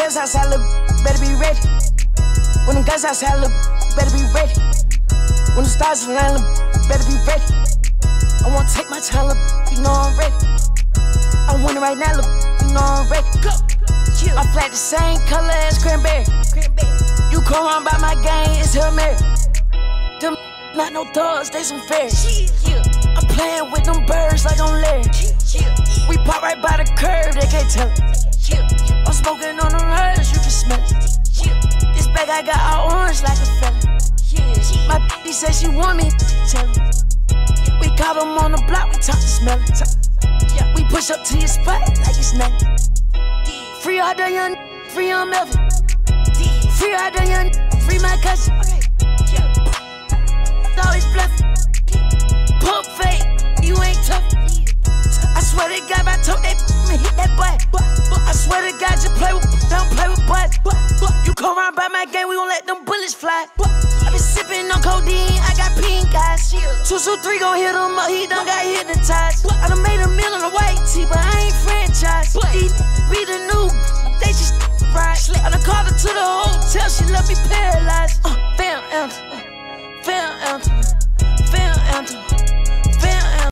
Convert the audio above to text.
guns outside, look, better be ready. When the guns outside, look, better be ready. When the stars align, look, better be ready. I wanna take my time, look, you know I'm ready. I want it right now, look, you know I'm ready. Go. My flat the same color as cranberry. You come around by my gang, it's Hail Mary. Them not no thugs, they some fairies. I'm playing with them birds like I'm Larry. We pop right by the curb, they can't tell. Smoking I got all orange like a fella. My bitch said she want me, tell her. We caught them on the block, we talk to smell it. We push up to your spot like it's nothing. Free all the young, free on Melvin. Free all the young, free my cousin. Always bluffing. Pump fake, you ain't tough. I swear to God, if I told that me hit that butt. I swear to God, just play with, by my game, we gon' let them bullets fly. I been sippin' on codeine, I got pink eyes. Two, two, three gon' hit him up, he done got hypnotized. I done made a meal on the white tee, but I ain't franchise. These be the new, they just right. I done called her to the hotel, she left me paralyzed.